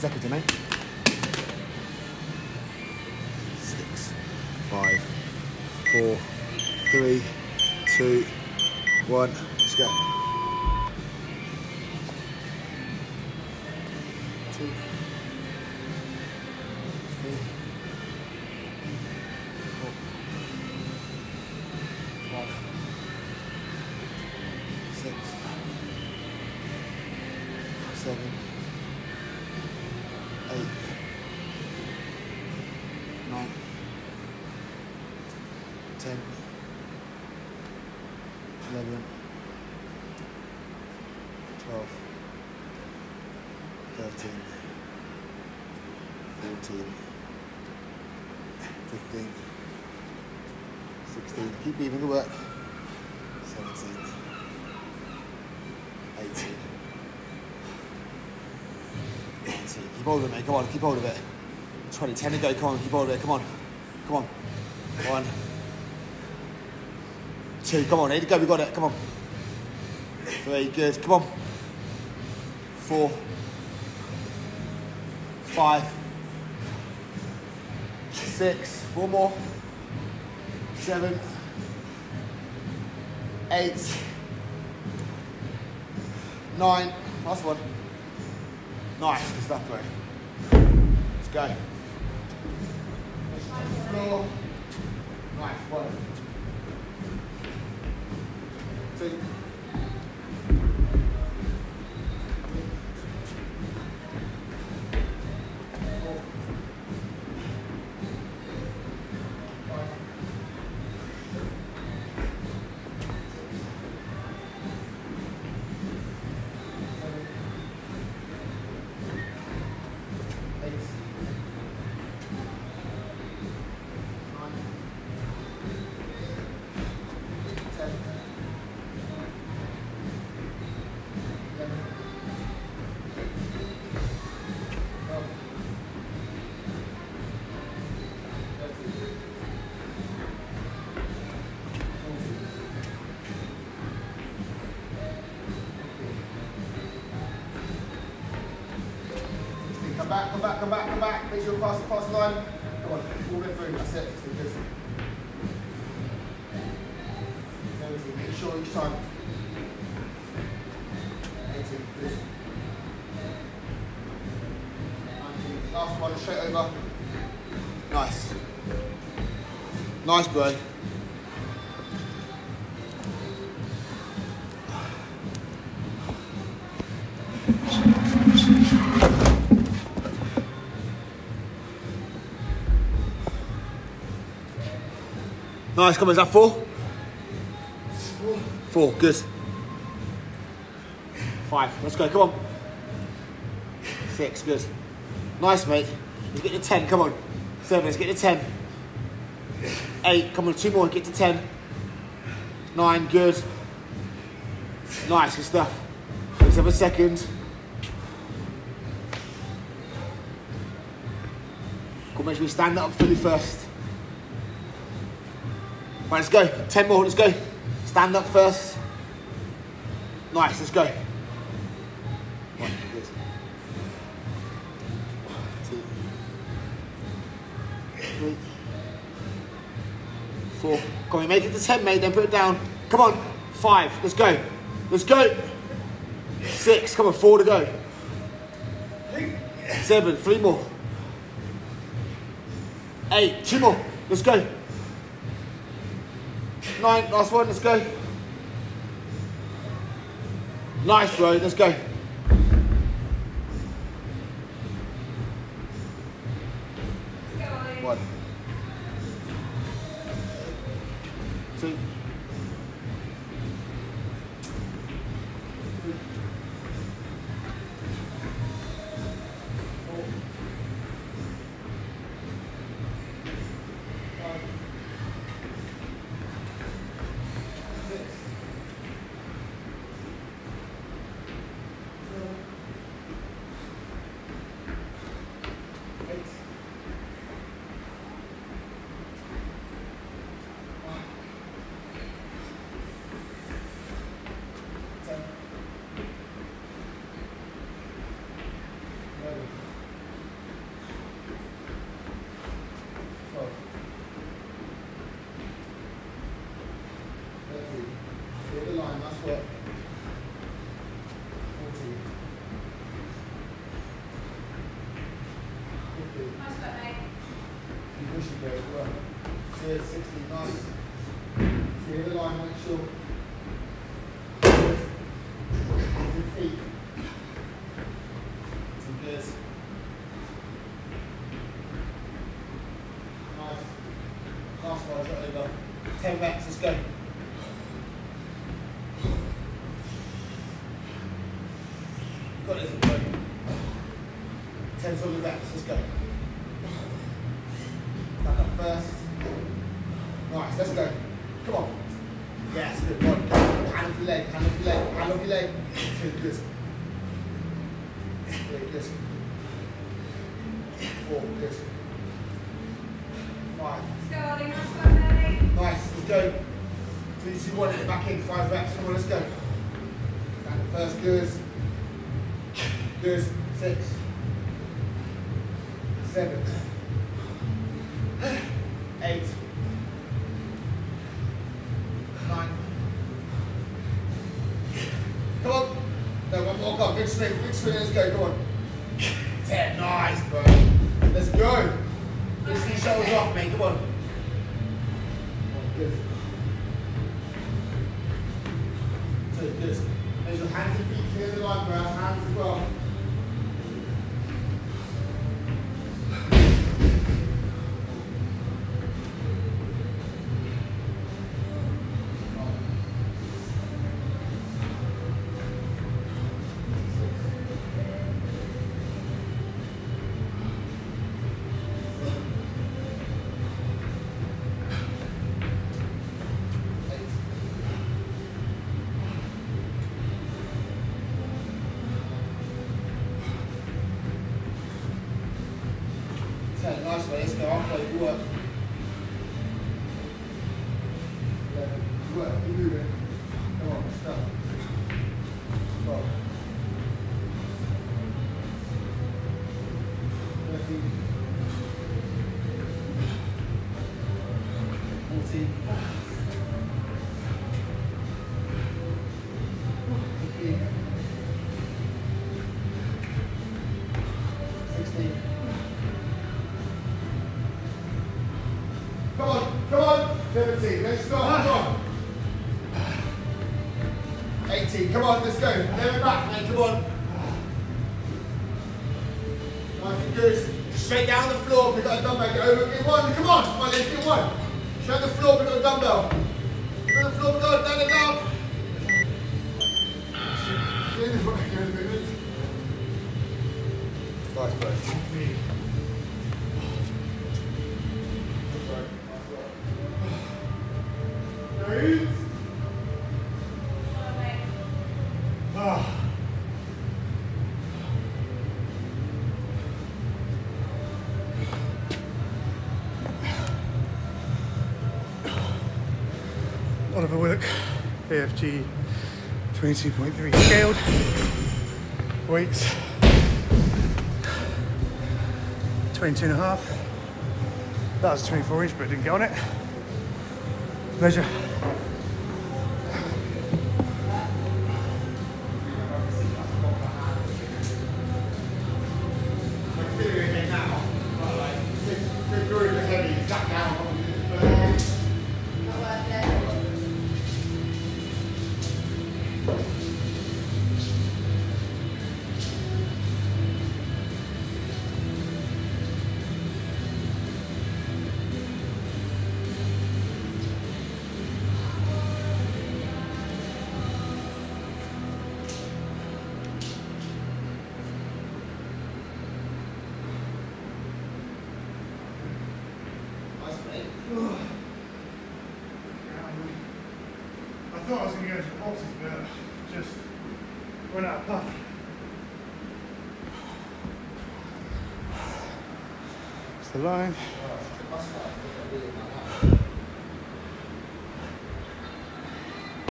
seconds, mate. Six, five, four, three, two, one. Let's go. Two, nine, ten, eleven, twelve, thirteen, fourteen, fifteen, sixteen. Keep breathing. Good work. Seventeen, eighteen. 19. Keep hold of it, mate. Come on, keep hold of it. 20, 10 to go. Come on, keep hold of it. Come on. Come on. One. Two. Come on, eight to go. We got it. Come on. Three. Good. Come on. Four. Five. Six. Four more. Seven. Eight. Nine. Last one. Nice, good stuff, bro. Let's go. Floor. Nice, one. Two. Back, come back, come back, come back. Make sure you pass the pass line. Come on, all the way through. That's it. Just Make sure each time. Eighteen. Good. Nineteen. Last one, straight over. Nice. Nice, bro. Nice, come on, is that four? Four, good. Five, let's go, come on. Six, good. Nice, mate. Let's get to ten, come on. Seven, let's get to ten. Eight, come on, two more, get to ten. Nine, good. Nice, good stuff. Let's have a second. Make sure we stand up fully first. Right, let's go. Ten more, let's go. Stand up first. Nice, let's go. One. Two. Three. Four. Come on, make it to ten, mate, then put it down. Come on. Five, let's go. Let's go. Six, come on, four to go. Seven, three more. Eight, two more. Let's go. Nine, last one, let's go. Nice, bro, let's go. One. Two. Four. Five. Six. Work. Good, 60, nice. See the line, sure. Your feet. Good. Nice. Last one, got over. 10 reps, let's go. Got this, boy. 10 solid reps, let's go. Stand up first. Nice, let's go. Come on. Yes, good. One. Hand off your leg, hand off your leg, hand off your leg. Good, good. Very good. Four, good. Five. Starting, that's one, Nelly. Nice, let's go. Three, two, one, it back in. Five reps. Come on, let's go. Up first, good. Good. Six. Seven. Big swing. Let's. Come on. Nice, bro. Let's go. Let's see shoulders off, mate. Come on. Good. So good. There's your hands and feet near the line, bro. Hands as well. Twelve. Thirteen. Fourteen. Sixteen. 17, let's go, come on. 18, come on, let's go. Never back, mate, come on. Nice and good. Straight down the floor, pick up a dumbbell, get over, get one, come on, come on, let's get one. Straight the floor, pick up a dumbbell. Pick up the floor, pick up, down and down. Nice, bro. Ah. Follow me. Oliver Whillock, AFG 22.3 scaled. Weights 22 and a half. That was 24 inch, but it didn't get on it. Measure. Thought I was going to go into the boxes, but just went out of puff. It's the line.